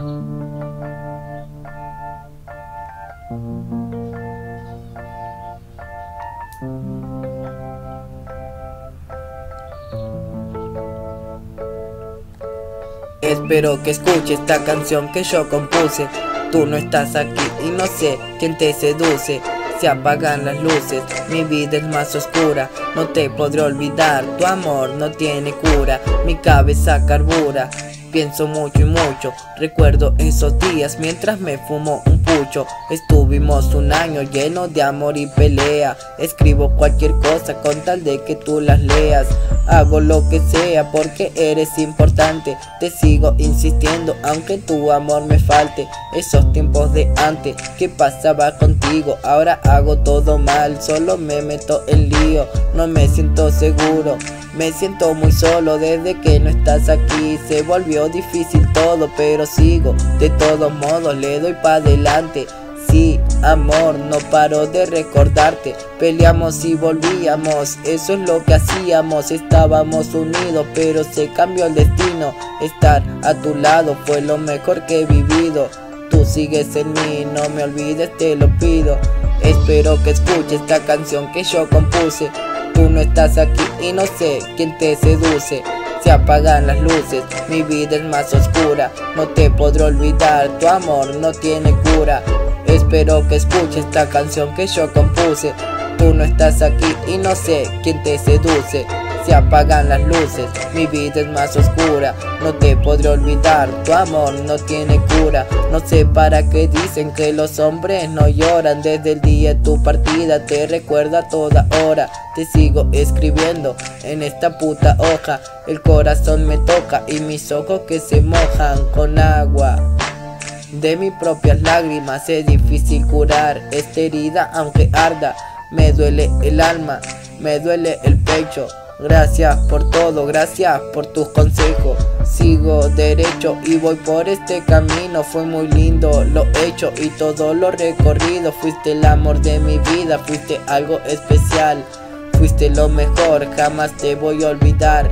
Espero que escuche esta canción que yo compuse. Tú no estás aquí y no sé quién te seduce. Se apagan las luces, mi vida es más oscura. No te podré olvidar, tu amor no tiene cura. Mi cabeza carbura Pienso mucho y mucho, recuerdo esos días mientras me fumo un pucho. Estuvimos un año lleno de amor y pelea. Escribo cualquier cosa con tal de que tú las leas Hago lo que sea porque eres importante. Te sigo insistiendo aunque tu amor me falte. Esos tiempos de antes que pasaba contigo Ahora hago todo mal, solo me meto en lío No me siento seguro. Me siento muy solo desde que no estás aquí. Se volvió difícil todo pero sigo. De todos modos le doy pa' adelante. Sí, amor, no paro de recordarte. Peleamos y volvíamos, eso es lo que hacíamos. Estábamos unidos pero se cambió el destino. Estar a tu lado fue lo mejor que he vivido. Tú sigues en mí, no me olvides, te lo pido. Espero que escuches esta canción que yo compuse. Tú no estás aquí y no sé quién te seduce. Se apagan las luces, mi vida es más oscura. No te podré olvidar, tu amor no tiene cura Espero que escuches esta canción que yo compuse. Tú no estás aquí y no sé quién te seduce. Se apagan las luces, mi vida es más oscura. No te podré olvidar, tu amor no tiene cura. No sé para qué dicen que los hombres no lloran. Desde el día de tu partida te recuerda toda hora. Te sigo escribiendo en esta puta hoja. El corazón me toca y mis ojos que se mojan con agua de mis propias lágrimas es difícil curar esta herida aunque arda Me duele el alma, me duele el pecho Gracias por todo, gracias por tus consejos. Sigo derecho y voy por este camino. Fue muy lindo lo hecho y todo lo recorrido. Fuiste el amor de mi vida, fuiste algo especial. Fuiste lo mejor, jamás te voy a olvidar.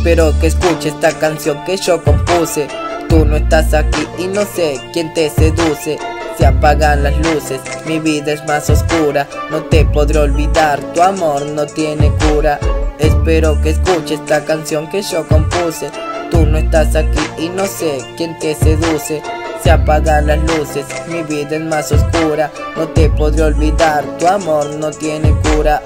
Espero que escuche esta canción que yo compuse. Tú no estás aquí y no sé quién te seduce. Se apagan las luces, mi vida es más oscura. No te podré olvidar, tu amor no tiene cura. Espero que escuche esta canción que yo compuse. Tú no estás aquí y no sé quién te seduce. Se apagan las luces, mi vida es más oscura. No te podré olvidar, tu amor no tiene cura